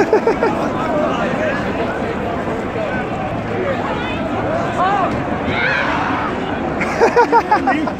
Ha ha ha ha!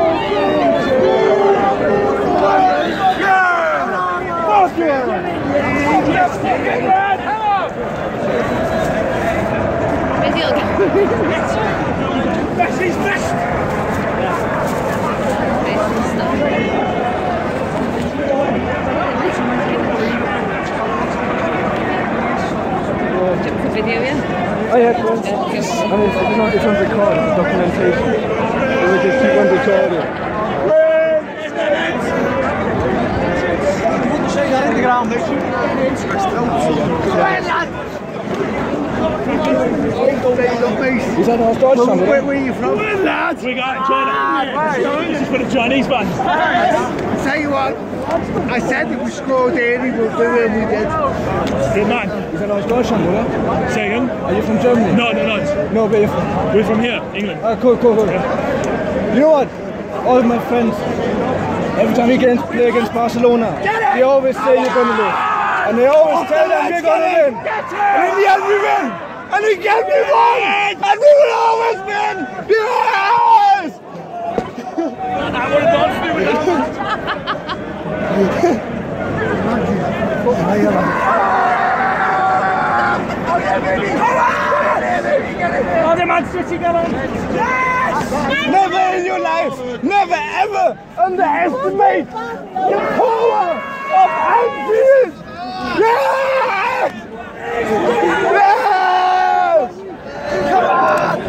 Weet je ook? Best is best! Check the video, yeah? Oh yeah, of course. Yeah, And it's, it's, on, it's on record, it's a documentation. We just keep on recording. Zeg daar in de graan, weet je? Is that North Deutschland? Where, or? where are you from? Where, lads? We got China. This is for the Chinese fans. Tell you what, I said if we scored early, we'll do it, and we did. Good man. Is that North Deutschland, or? Say again? Are you from Germany? No, no, no. No, where are from? We're from here, England. Ah, cool, cool, cool. You know what? All of my friends, every time we get in, play against Barcelona, they always say you're gonna lose. And they always tell them we're gonna win. And in the end we win. And we get we won. And we will always win. Yes! I would have gone through with that. Oh, the Man City get on. Never in your life, never ever underestimate the power of Anfield. Yes! Come on!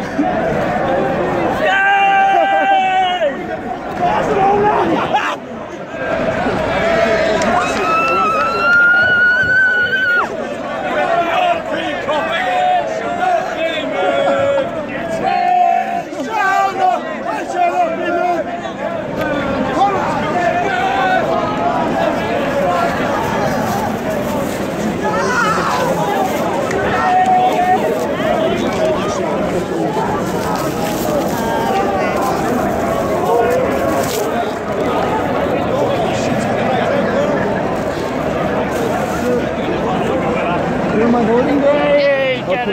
Will man holding there? Hey, get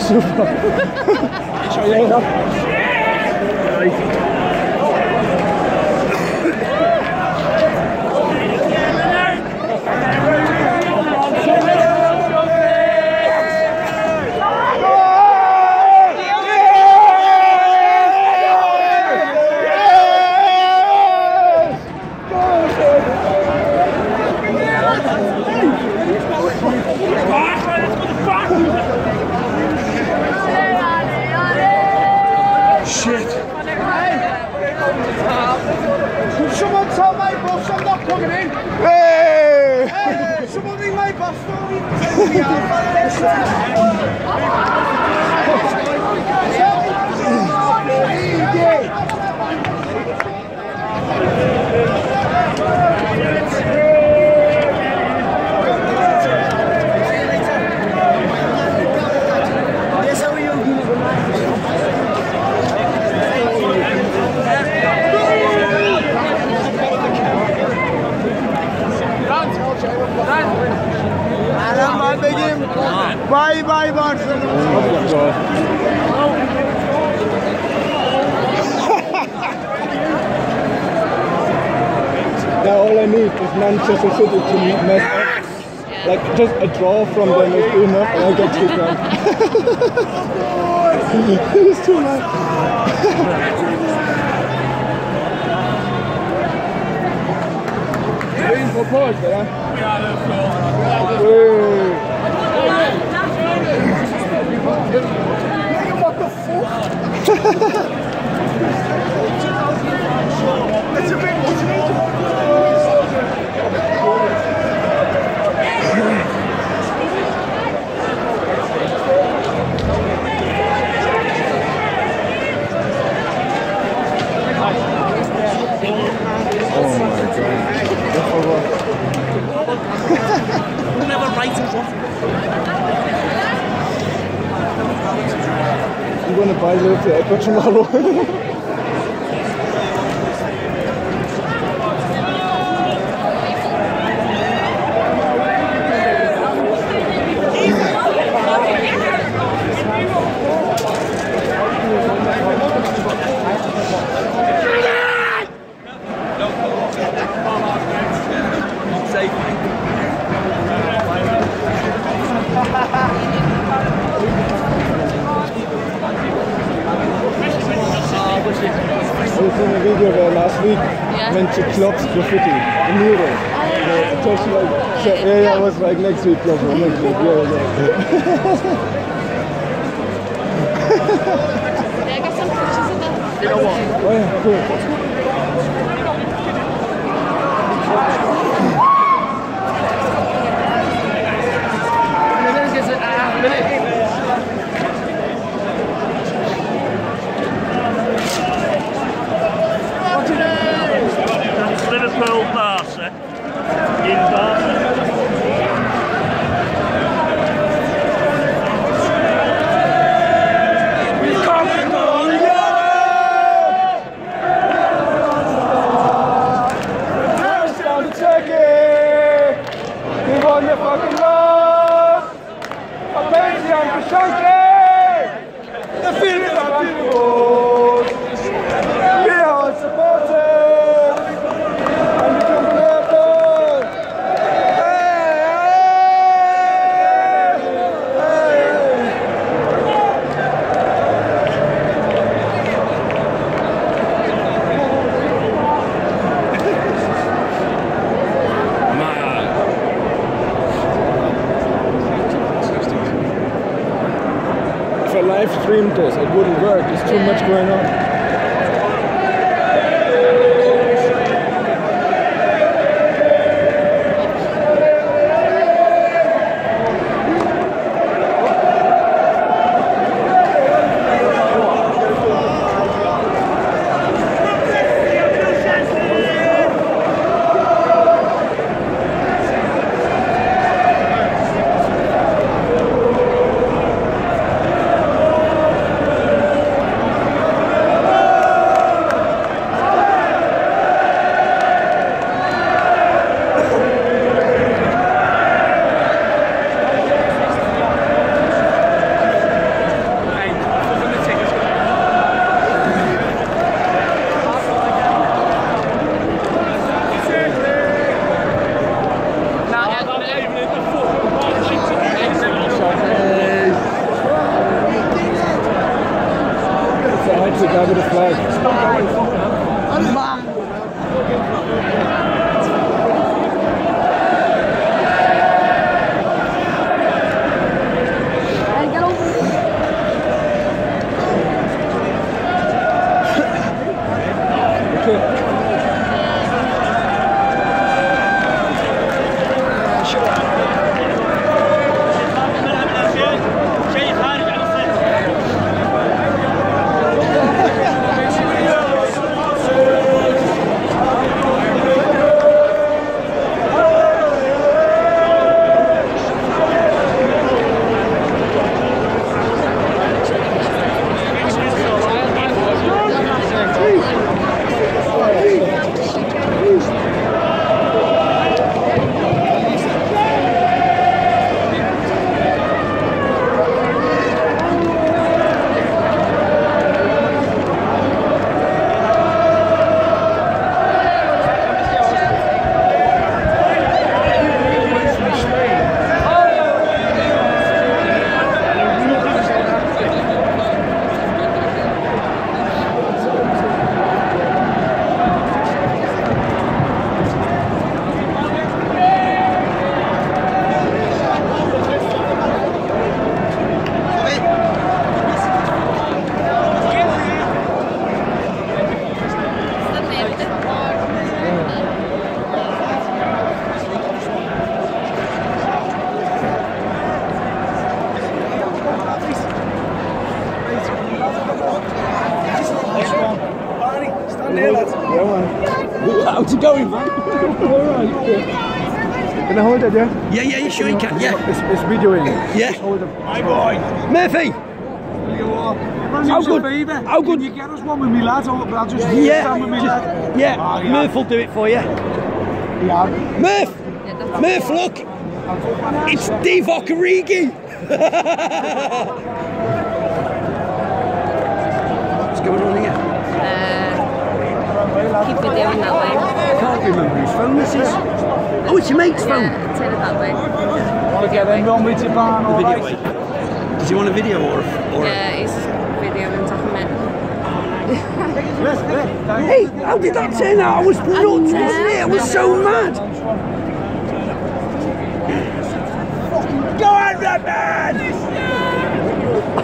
Super. Schau hier ab. Shit. Someone tell my boss I'm not coming in. Hey! Someone ring my boss for me. Tell me how. Bye bye, Barcelona. Now all I need is Manchester City to meet mess up. Like just a draw from them is good enough and I get two grand. it is too much. Rainbow Park, yeah? We are the floor. Wait. It's a I'm gonna buy a little theatre tomorrow. I was in a video there last week. Yeah. Went to clubs graffiti, the mural. Oh, yeah, it was like, so- yeah, yeah, it was like next week, club, next week, yeah, yeah. Yeah, I got some pictures of that. You know what? Oh yeah, cool. Liverpool Barca. In Barca. Touchdown to Turkey! We won the fucking world! Amazing for Shankly! The feeling of beautiful! We are supporters! And the Liverpool! Hey, hey, hey! If I streamed this, it wouldn't work. There's too much going on. Stand lads. Yeah, man. How's it going, man? Can I hold it, yeah? Yeah, yeah, you sure you can? Yeah. It's, it's videoing. Yeah. Hold it. My boy. Murphy! How good? How good? You get us one with me lads, I'll, I'll just Yeah. stand with me lad. Yeah, Ah, yeah. Murph will do it for you. Yeah. Murph! Yeah, Murph, look! It's Divock Origi! What's going on here? Keep that way. I can't remember whose phone this is. Oh, it's your mate's phone. Yeah, turn it that way. Want to get them on with your van, all Video right? Does he want a video or a, or a... Yeah, he's videoing Zachman. Hey, how did that turn out? I was nuts, wasn't it? I was so mad. Go on, Redman!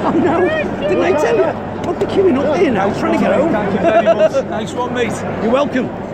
Oh no, didn't I tell you? I'll be queuing up here now, trying to get home. Thank you very much. Nice one, mate. You're welcome.